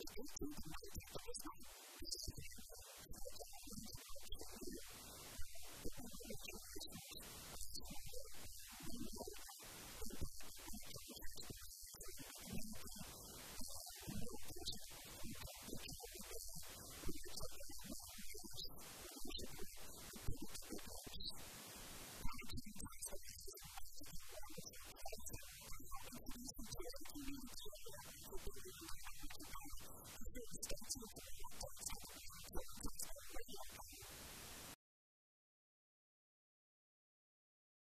It is